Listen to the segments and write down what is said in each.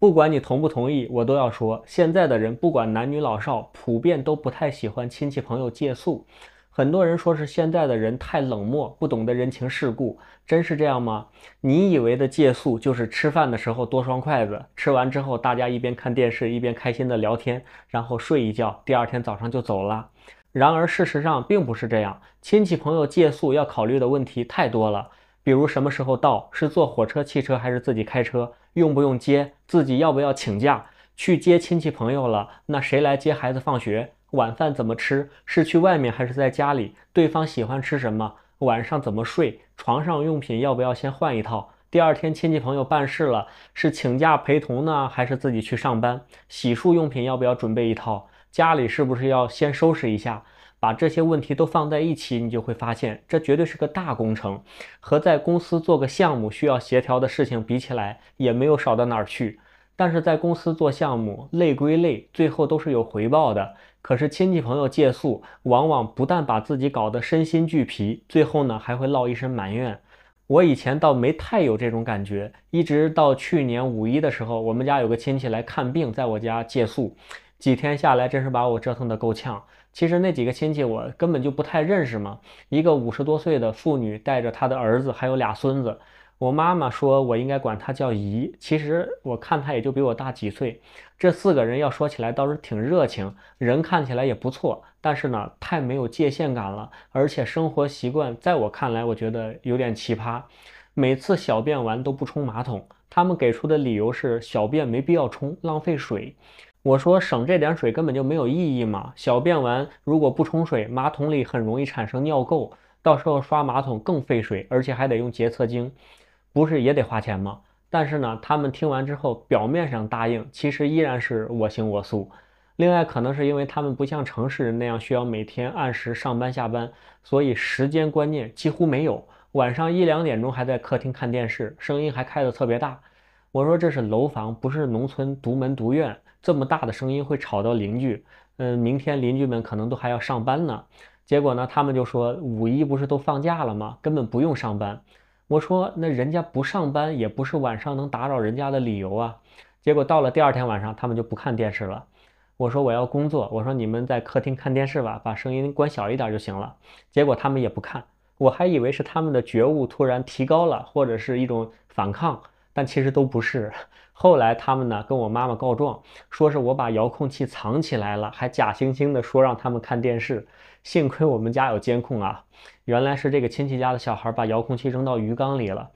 不管你同不同意，我都要说，现在的人不管男女老少，普遍都不太喜欢亲戚朋友借宿。很多人说是现在的人太冷漠，不懂得人情世故，真是这样吗？你以为的借宿就是吃饭的时候多双筷子，吃完之后大家一边看电视一边开心的聊天，然后睡一觉，第二天早上就走了。然而事实上并不是这样，亲戚朋友借宿要考虑的问题太多了。比如什么时候到，是坐火车、汽车还是自己开车？用不用接？自己要不要请假去接亲戚朋友了？那谁来接孩子放学？晚饭怎么吃？是去外面还是在家里？对方喜欢吃什么？晚上怎么睡？床上用品要不要先换一套？第二天亲戚朋友办事了，是请假陪同呢，还是自己去上班？洗漱用品要不要准备一套？家里是不是要先收拾一下？把这些问题都放在一起，你就会发现，这绝对是个大工程，和在公司做个项目需要协调的事情比起来，也没有少到哪儿去。但是在公司做项目，累归累，最后都是有回报的。可是亲戚朋友借宿，往往不但把自己搞得身心俱疲，最后呢还会落一身埋怨。我以前倒没太有这种感觉，一直到去年五一的时候，我们家有个亲戚来看病，在我家借宿，几天下来，真是把我折腾得够呛。其实那几个亲戚我根本就不太认识嘛。一个五十多岁的妇女带着她的儿子，还有俩孙子。我妈妈说我应该管她叫姨，其实我看她也就比我大几岁。这四个人要说起来倒是挺热情，人看起来也不错，但是呢太没有界限感了，而且生活习惯在我看来我觉得有点奇葩。每次小便完都不冲马桶，他们给出的理由是小便没必要冲，浪费水。我说省这点水根本就没有意义嘛！小便完如果不冲水，马桶里很容易产生尿垢，到时候刷马桶更费水，而且还得用洁厕精，不是也得花钱吗？但是呢，他们听完之后表面上答应，其实依然是我行我素。另外，可能是因为他们不像城市人那样需要每天按时上班下班，所以时间观念几乎没有。晚上一两点钟还在客厅看电视，声音还开得特别大。我说这是楼房，不是农村独门独院。这么大的声音会吵到邻居，嗯，明天邻居们可能都还要上班呢。结果呢，他们就说五一不是都放假了吗？根本不用上班。我说那人家不上班也不是晚上能打扰人家的理由啊。结果到了第二天晚上，他们就不看电视了。我说我要工作，我说你们在客厅看电视吧，把声音关小一点就行了。结果他们也不看，我还以为是他们的觉悟突然提高了，或者是一种反抗。但其实都不是。后来他们呢跟我妈妈告状，说是我把遥控器藏起来了，还假惺惺的说让他们看电视。幸亏我们家有监控啊，原来是这个亲戚家的小孩把遥控器扔到鱼缸里了。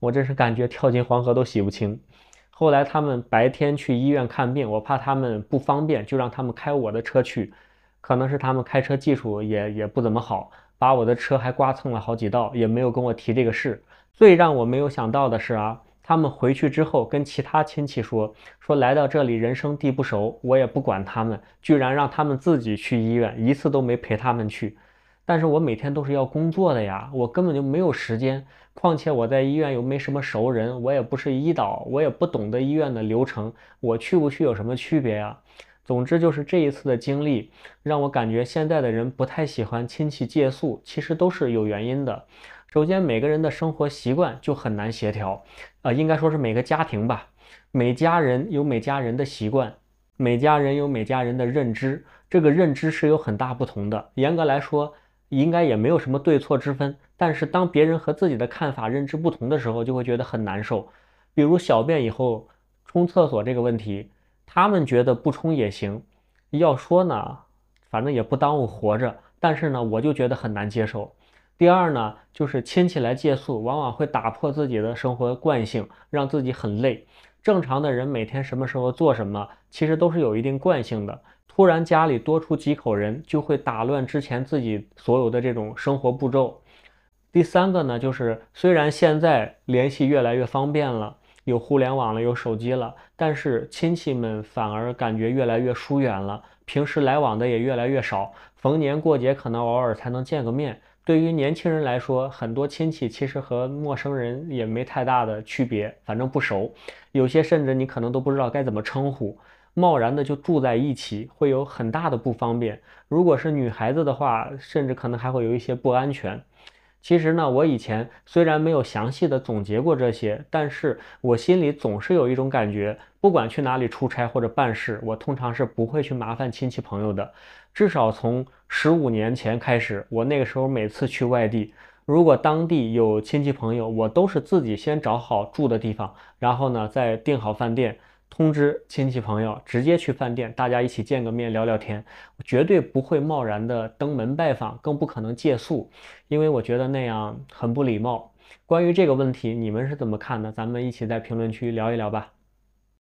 我真是感觉跳进黄河都洗不清。后来他们白天去医院看病，我怕他们不方便，就让他们开我的车去。可能是他们开车技术也也不怎么好，把我的车还刮蹭了好几道，也没有跟我提这个事。最让我没有想到的是啊。他们回去之后跟其他亲戚说，说来到这里人生地不熟，我也不管他们，居然让他们自己去医院，一次都没陪他们去。但是我每天都是要工作的呀，我根本就没有时间。况且我在医院又没什么熟人，我也不是医导，我也不懂得医院的流程，我去不去有什么区别呀？总之就是这一次的经历，让我感觉现在的人不太喜欢亲戚借宿，其实都是有原因的。首先，每个人的生活习惯就很难协调，呃，应该说是每个家庭吧，每家人有每家人的习惯，每家人有每家人的认知，这个认知是有很大不同的。严格来说，应该也没有什么对错之分。但是，当别人和自己的看法、认知不同的时候，就会觉得很难受。比如小便以后冲厕所这个问题，他们觉得不冲也行。要说呢，反正也不耽误活着，但是呢，我就觉得很难接受。第二呢，就是亲戚来借宿，往往会打破自己的生活惯性，让自己很累。正常的人每天什么时候做什么，其实都是有一定惯性的。突然家里多出几口人，就会打乱之前自己所有的这种生活步骤。第三个呢，就是虽然现在联系越来越方便了，有互联网了，有手机了，但是亲戚们反而感觉越来越疏远了，平时来往的也越来越少，逢年过节可能偶尔才能见个面。对于年轻人来说，很多亲戚其实和陌生人也没太大的区别，反正不熟，有些甚至你可能都不知道该怎么称呼，贸然的就住在一起，会有很大的不方便。如果是女孩子的话，甚至可能还会有一些不安全。其实呢，我以前虽然没有详细的总结过这些，但是我心里总是有一种感觉，不管去哪里出差或者办事，我通常是不会去麻烦亲戚朋友的。至少从十五年前开始，我那个时候每次去外地，如果当地有亲戚朋友，我都是自己先找好住的地方，然后呢再订好饭店。通知亲戚朋友，直接去饭店，大家一起见个面，聊聊天。我绝对不会贸然的登门拜访，更不可能借宿，因为我觉得那样很不礼貌。关于这个问题，你们是怎么看的？咱们一起在评论区聊一聊吧。